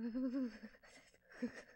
フフフ。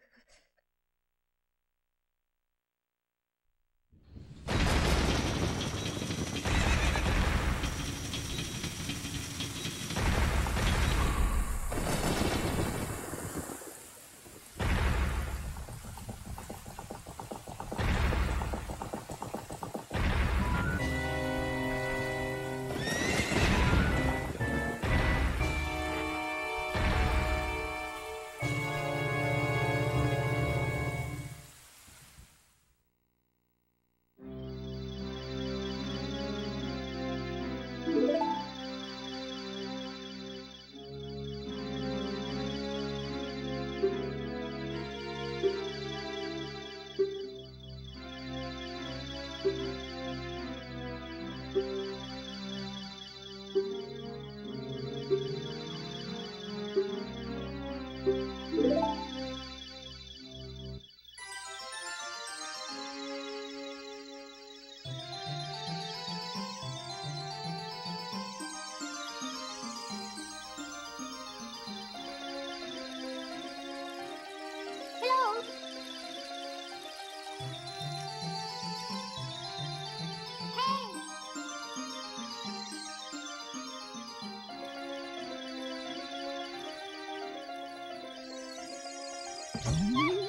Hello.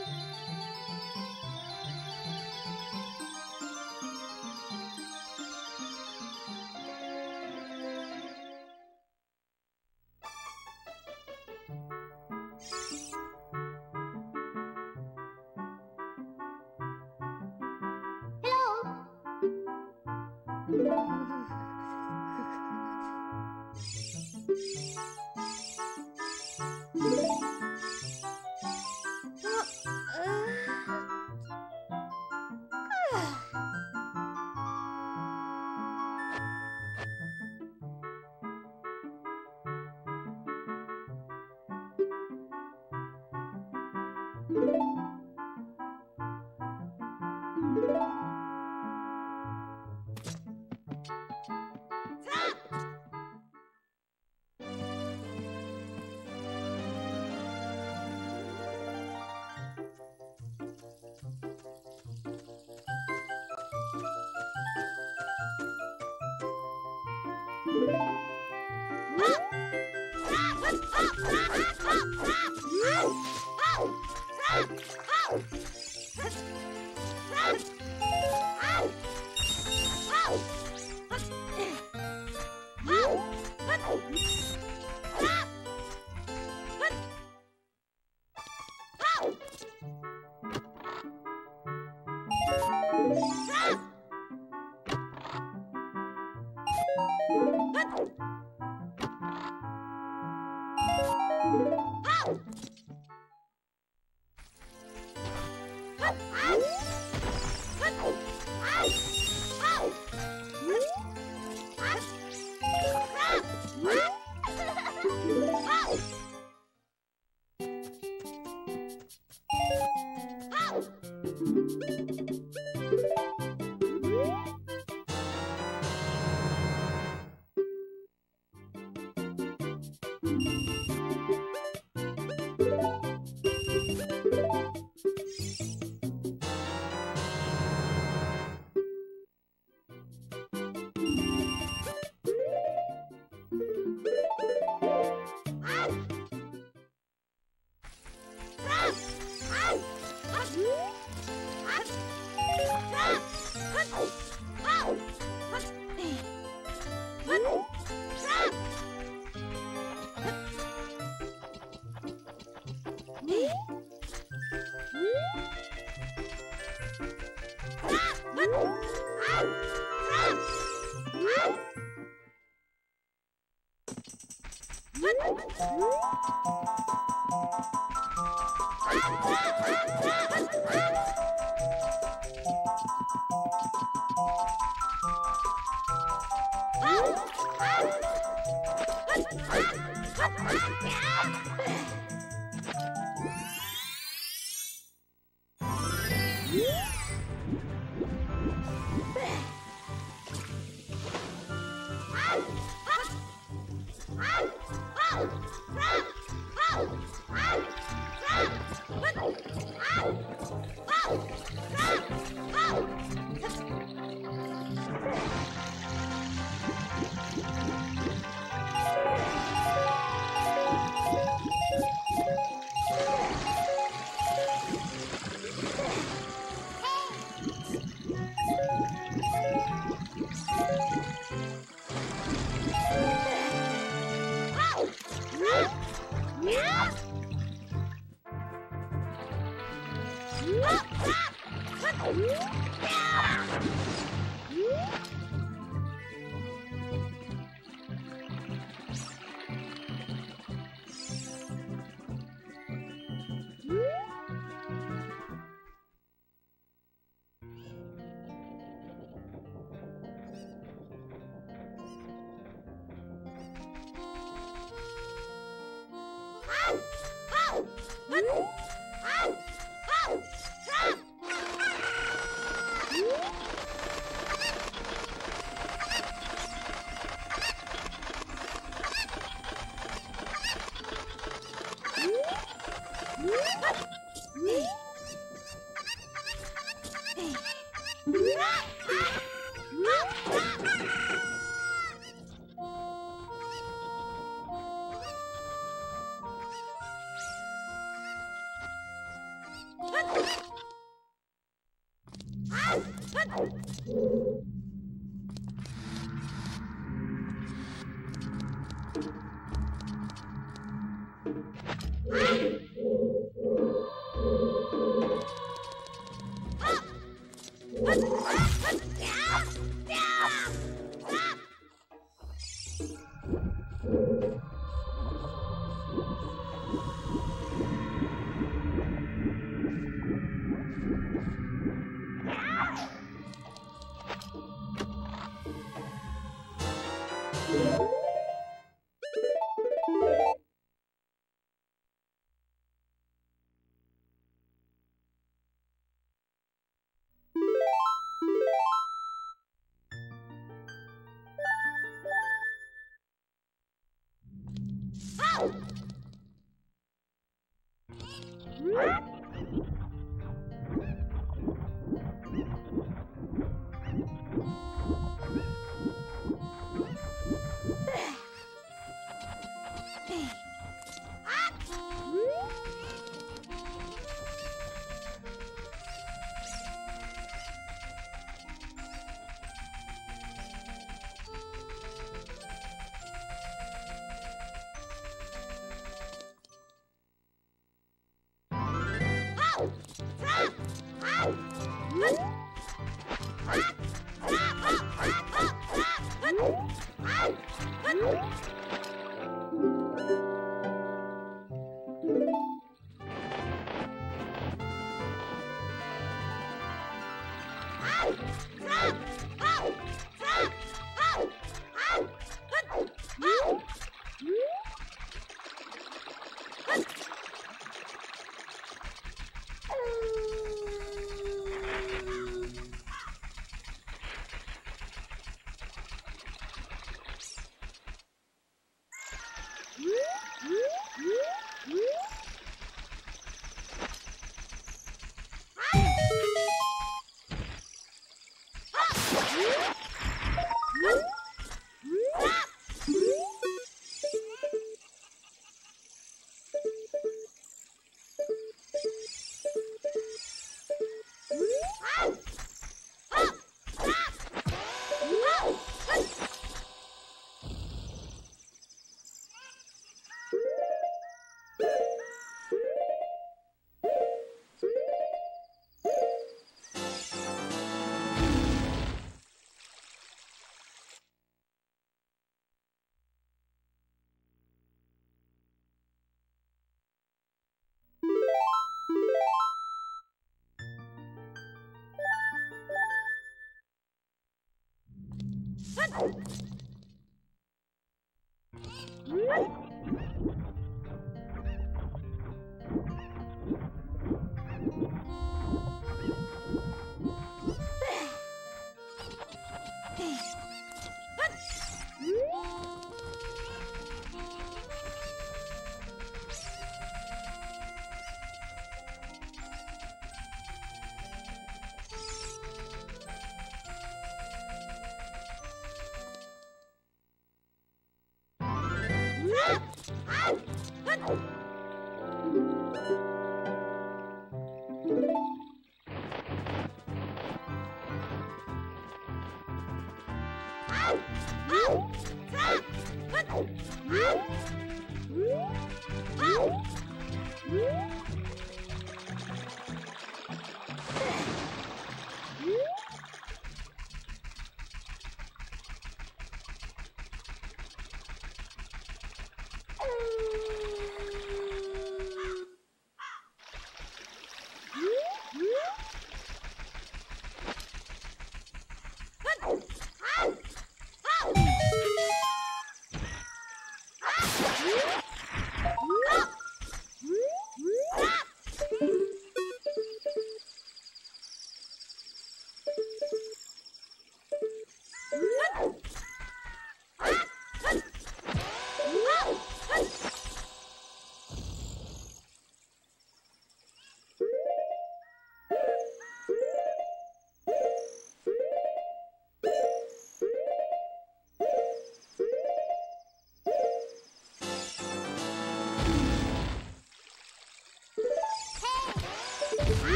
ウィン!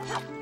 好。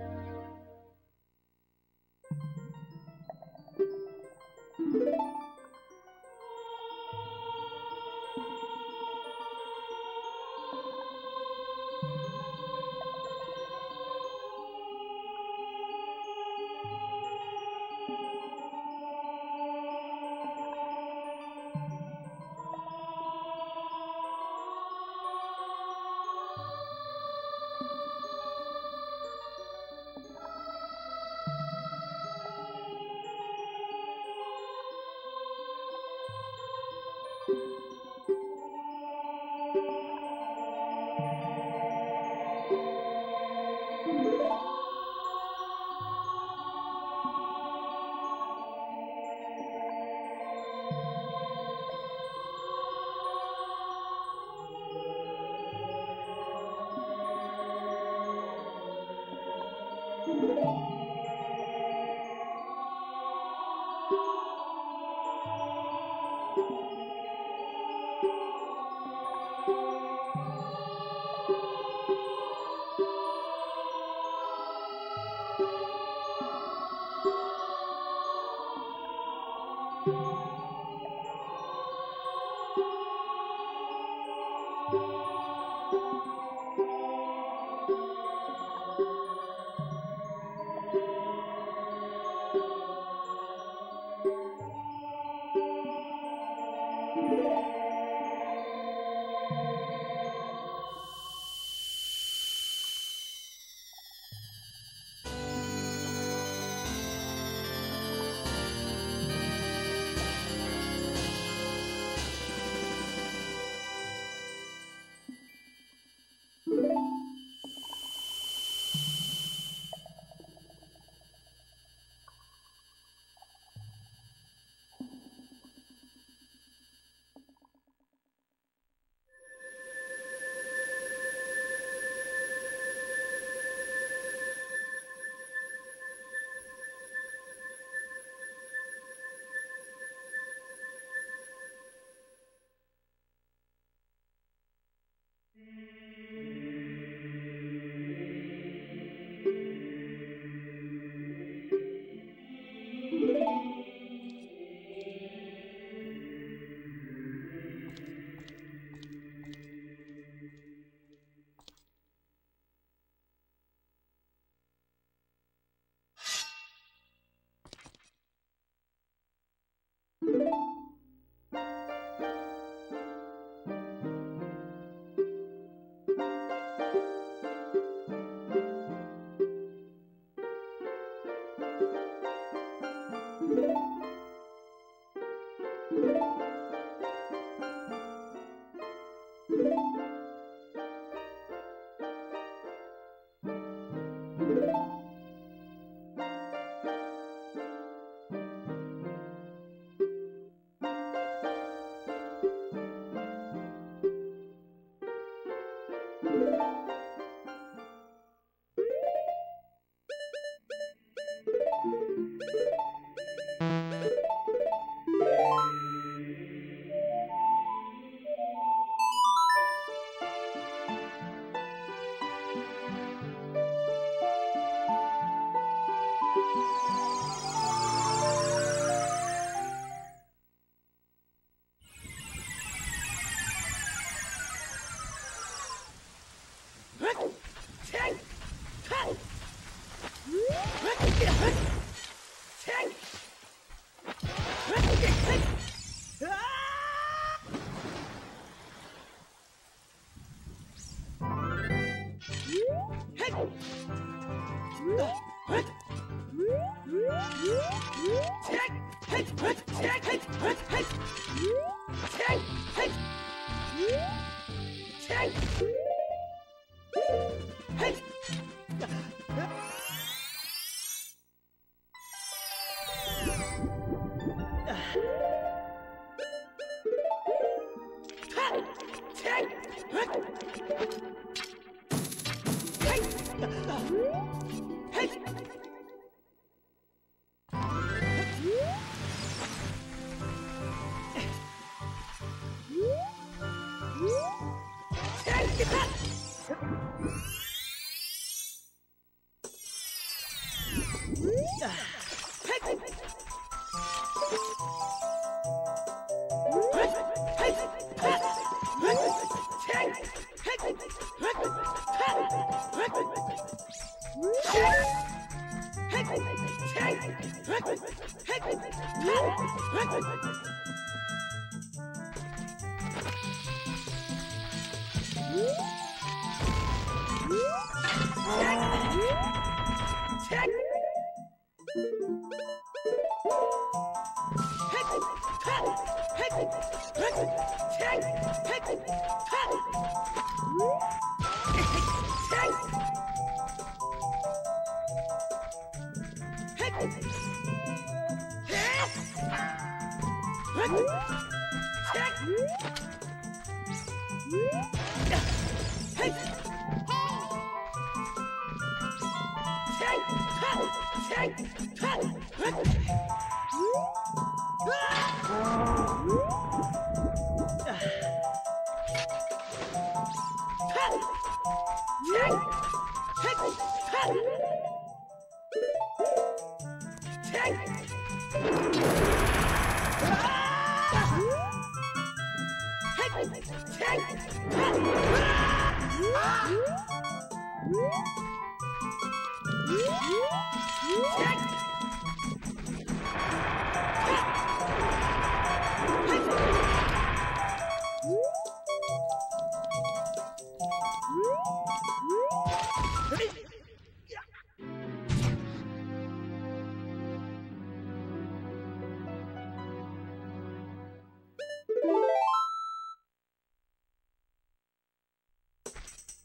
Bye.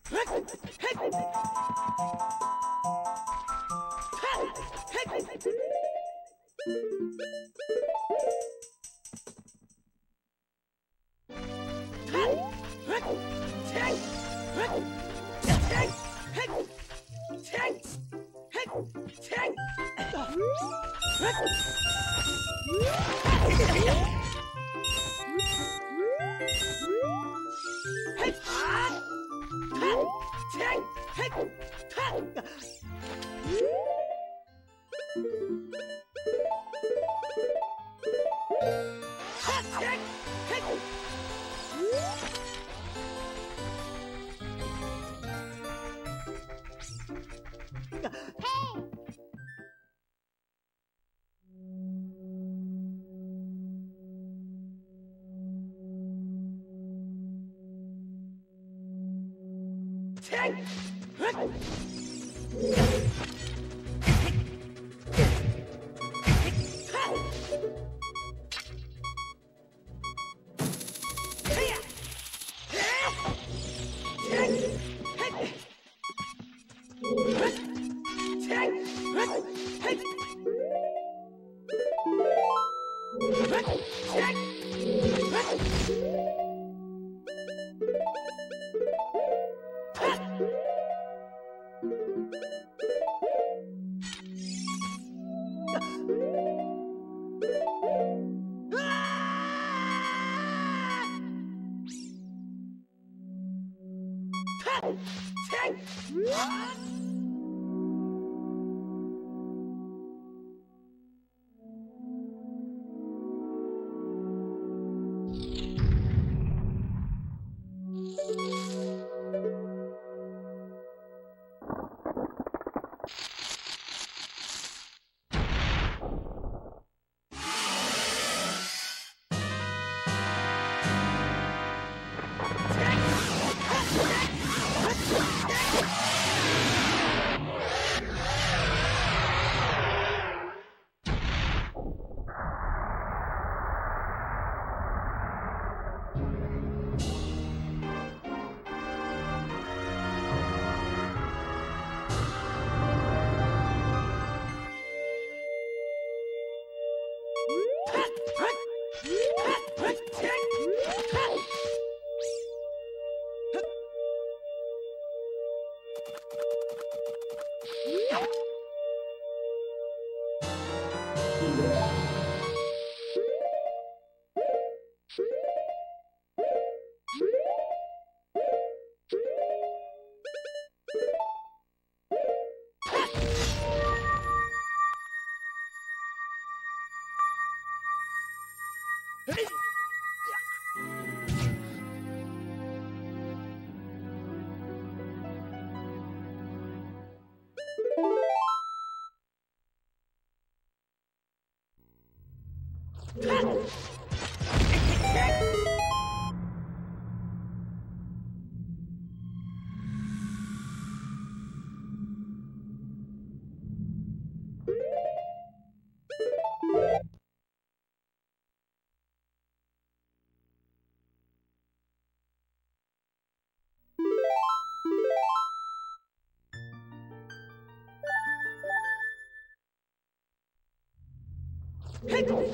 Hey! Listen.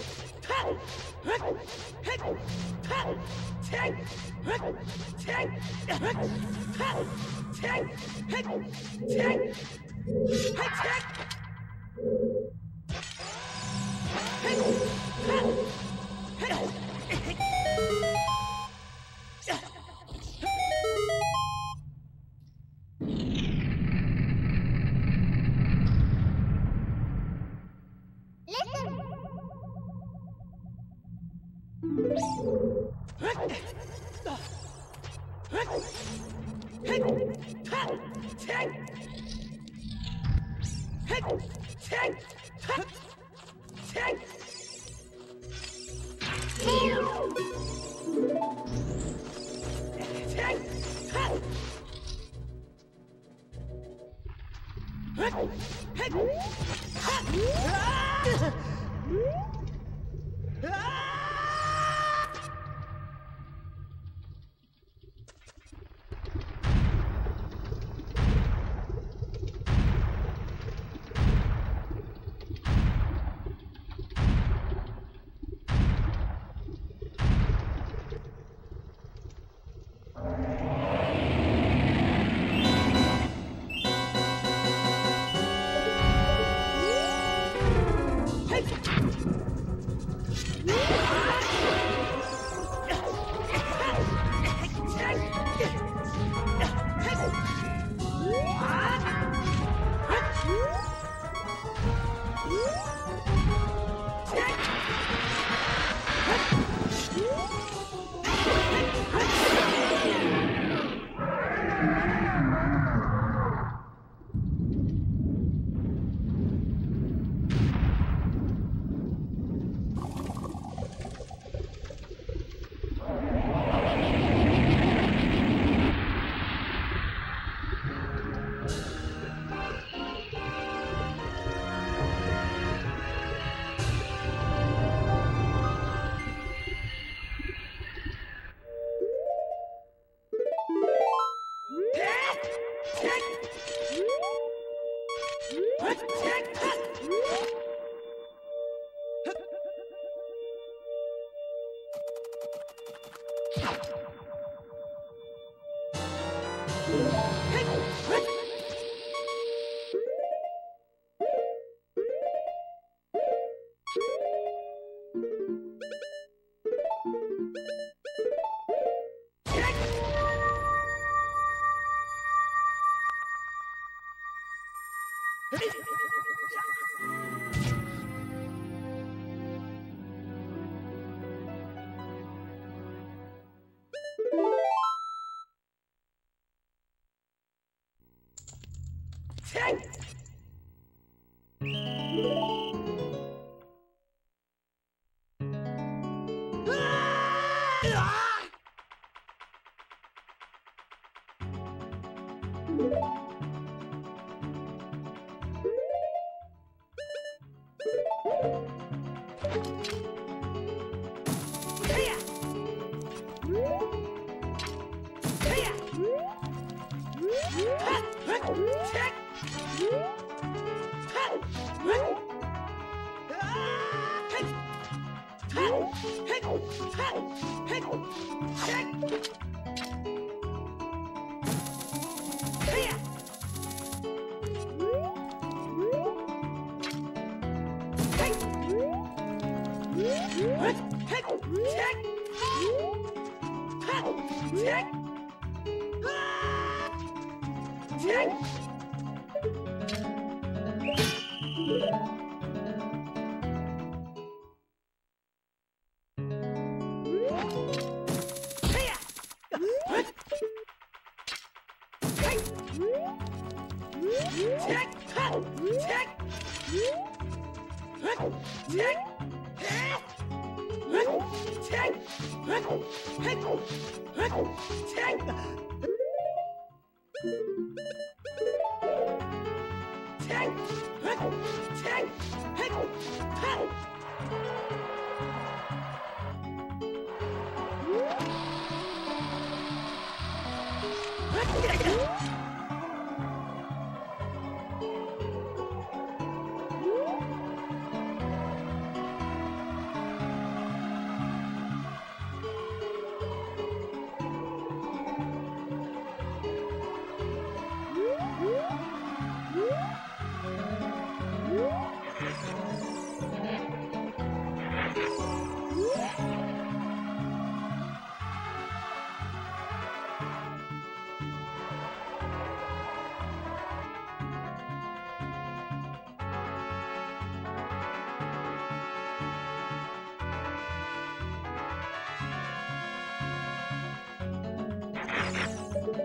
Ha!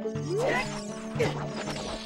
Yeah.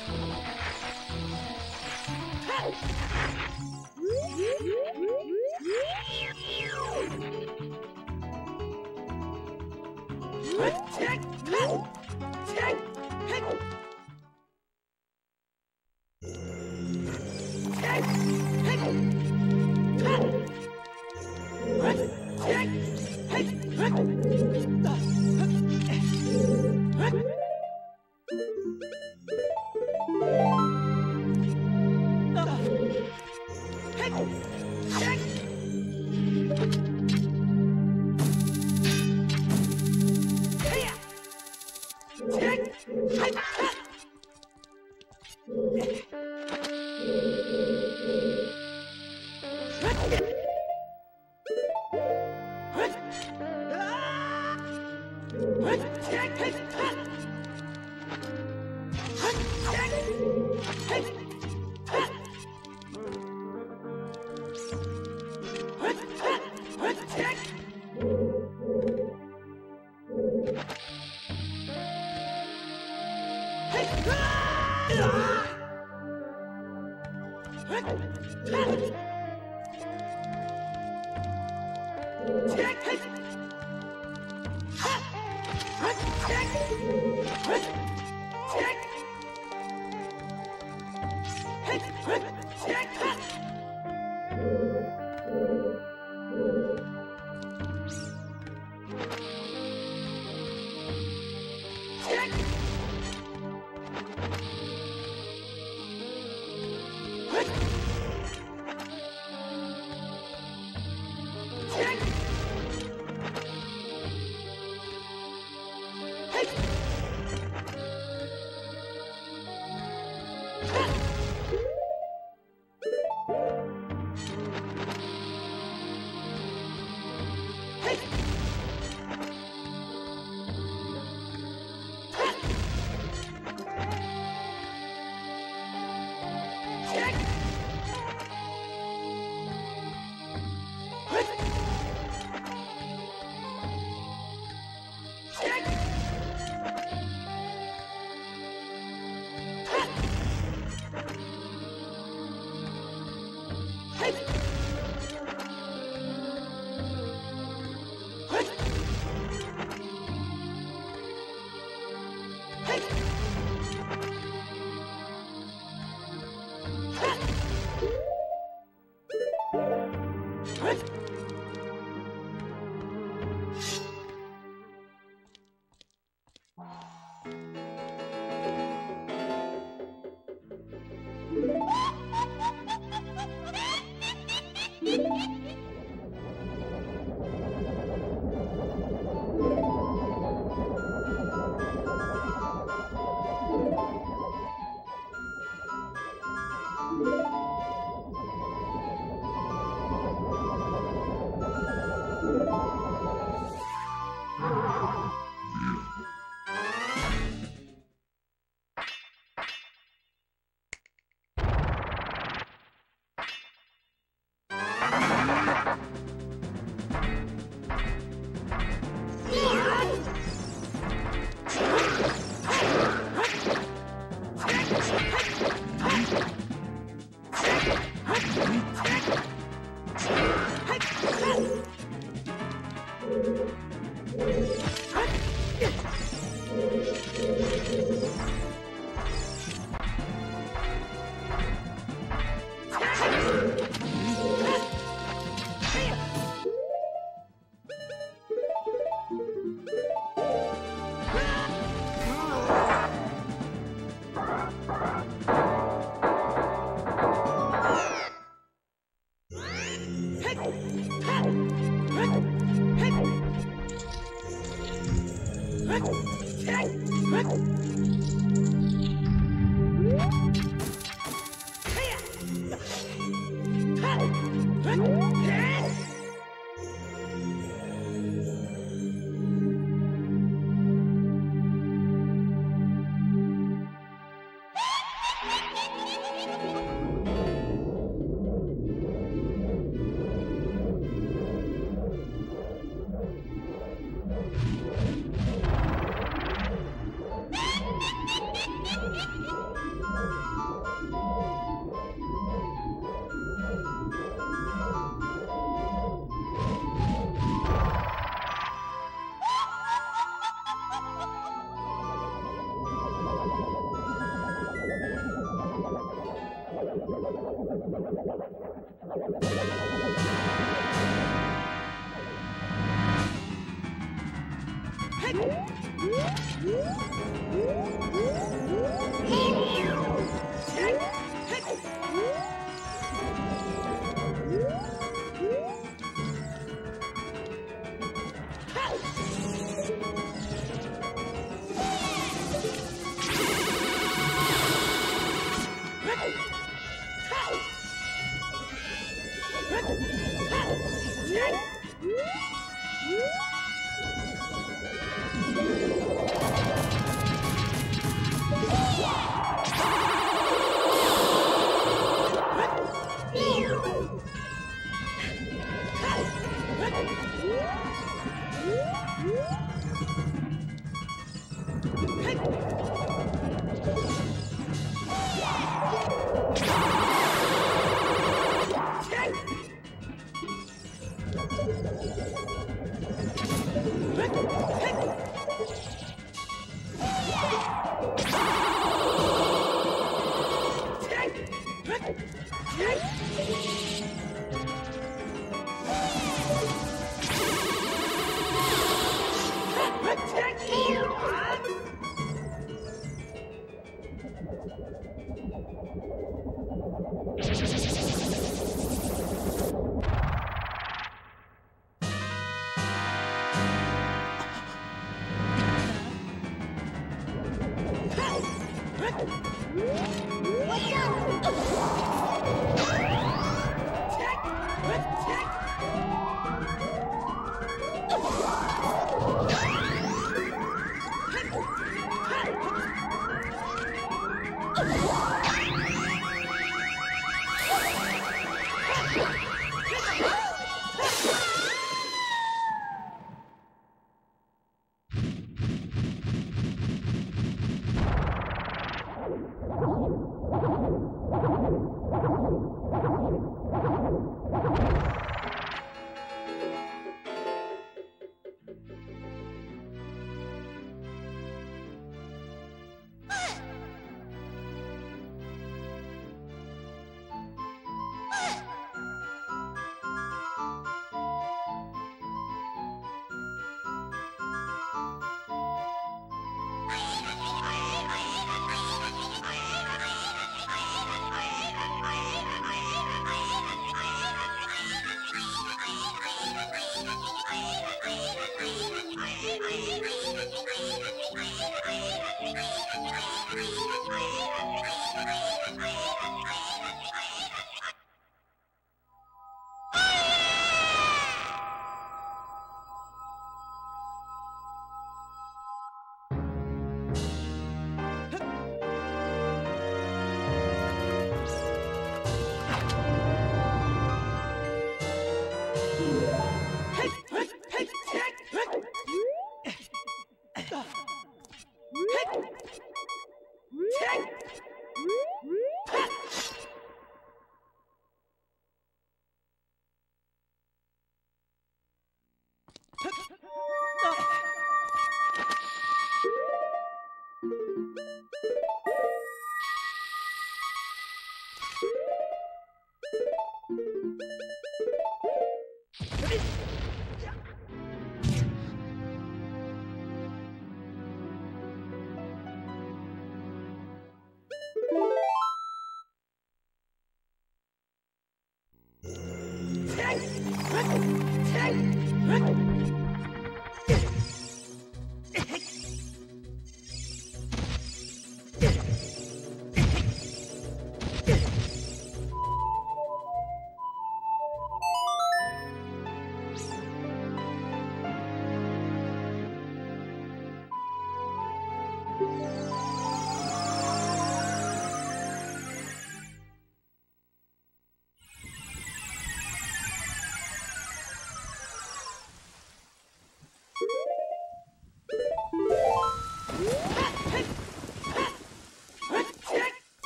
Ha!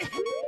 Ha ha ha!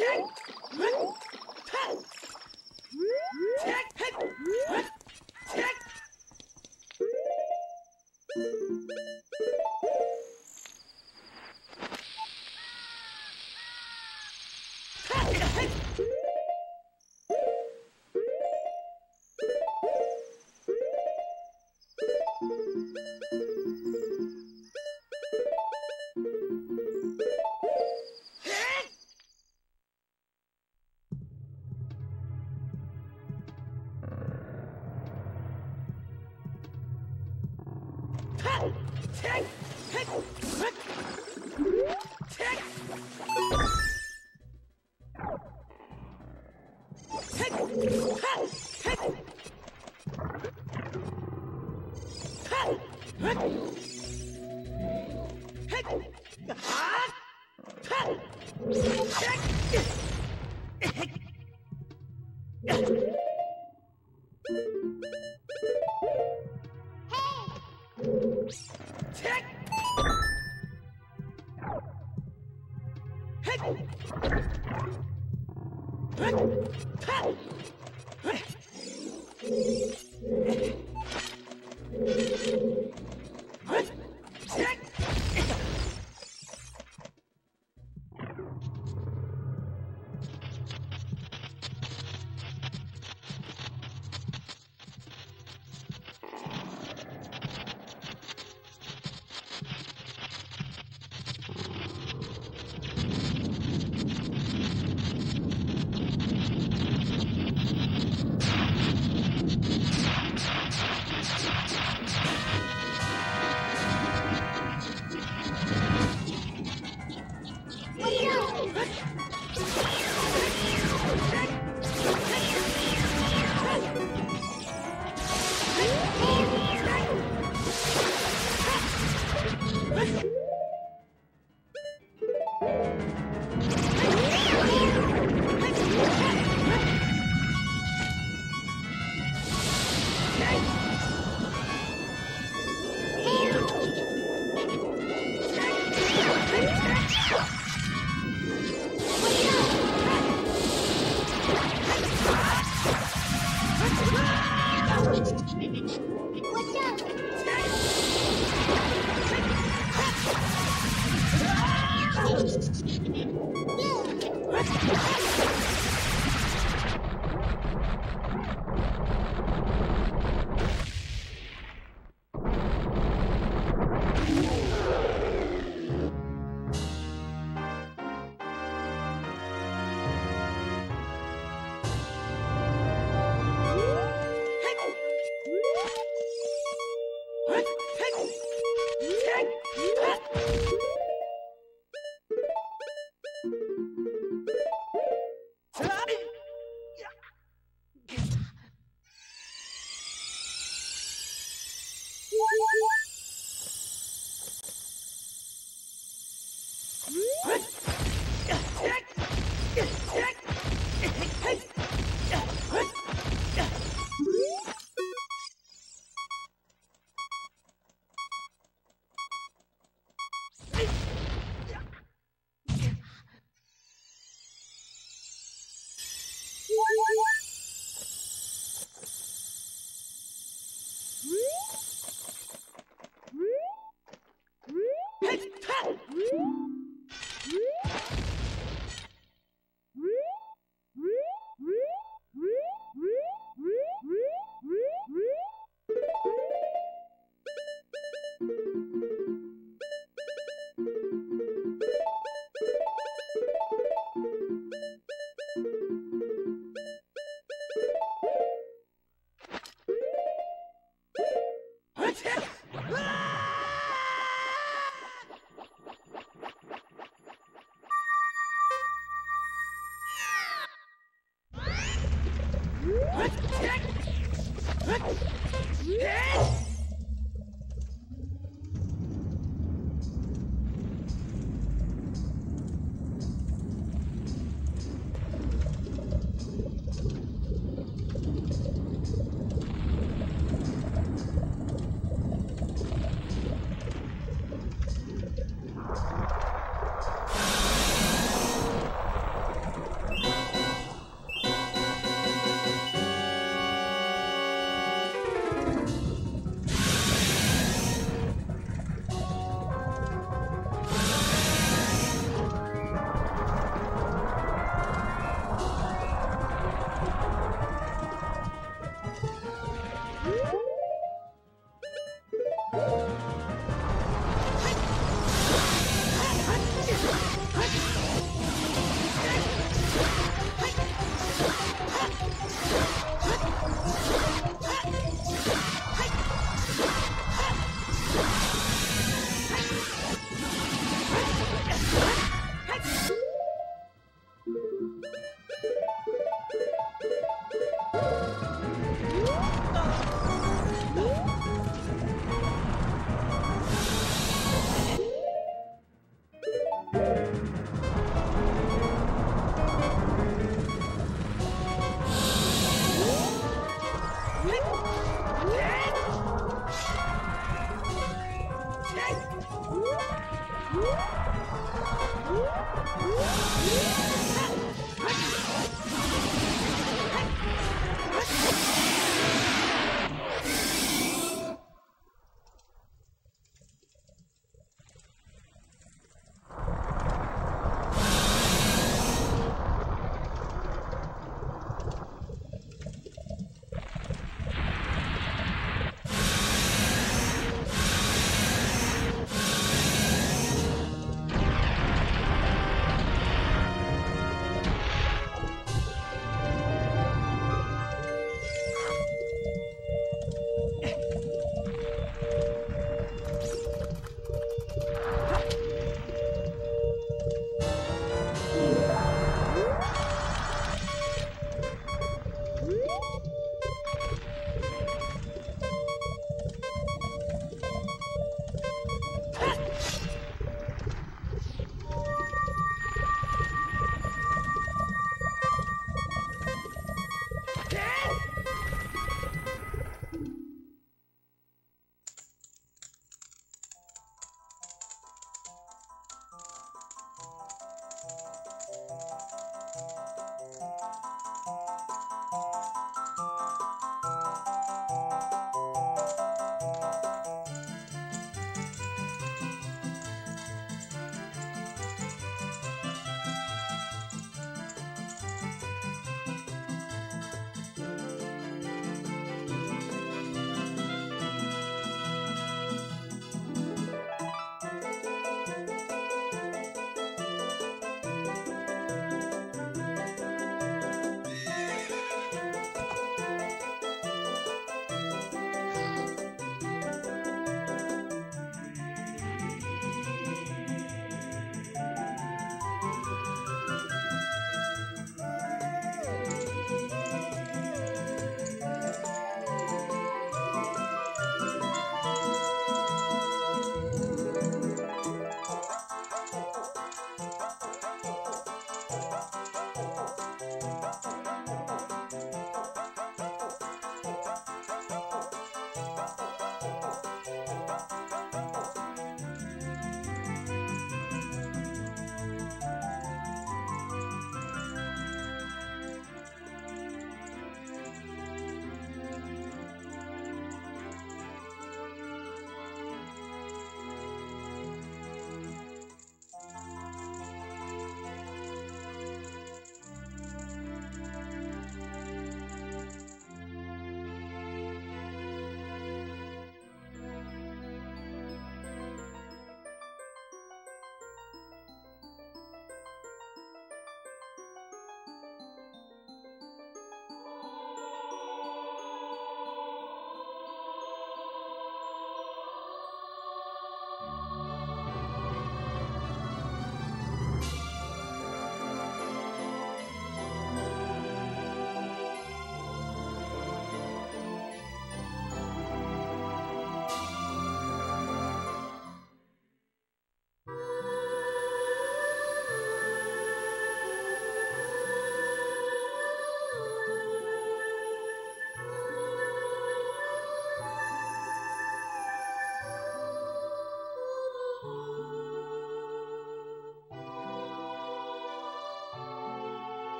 Yay!